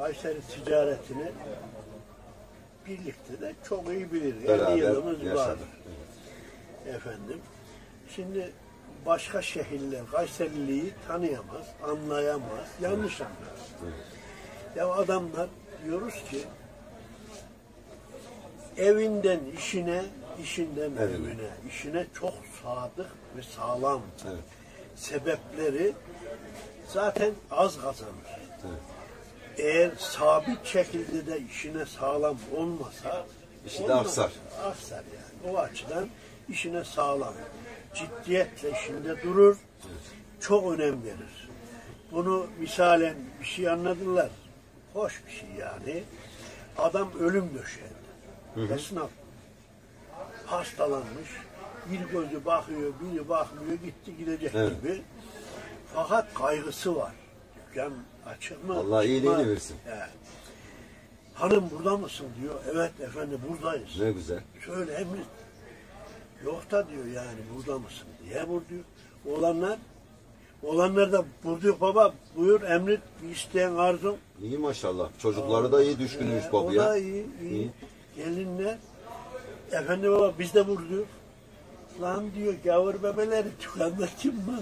Kayseri ticaretini birlikte de çok iyi bilir. 50 Beraber yılımız var. yaşadık. Efendim. Şimdi başka şehirler Kayseriliği tanıyamaz, anlayamaz, yanlış anlar. Ya adamlar diyoruz ki evinden işine, işinden Evine. evine, işine çok sadık ve sağlam. Evet. Sebepleri zaten az kazanır. Evet. Eğer sabit şekilde de işine sağlam olmasa İşi de aksar. Aksar yani. O açıdan işine sağlam. Ciddiyetle işinde durur. Çok önem verir. Bunu misalen bir şey anladılar. Hoş bir şey yani. Adam ölüm döşeğinde. Esnaf. Hastalanmış. Bir gözü bakıyor, biri bakmıyor, gitti gidecek Evet. gibi. Fakat kaygısı var. Dükkan açık mı? Allah iyiliğini versin. He. Hanım burada mısın diyor. Evet efendim buradayız. Ne güzel. Söyle emret. Yok da diyor yani burada mısın? Niye bur diyor. Oğlanlar Oğlanlar da bur baba buyur emret bir isteyen arzun. İyi maşallah. Çocukları da iyi düşkünmüş Ee, o babaya. da iyi, iyi. İyi. Gelinler efendim baba biz de bur diyor. Lan diyor gavur bebeleri dükkanda kim var?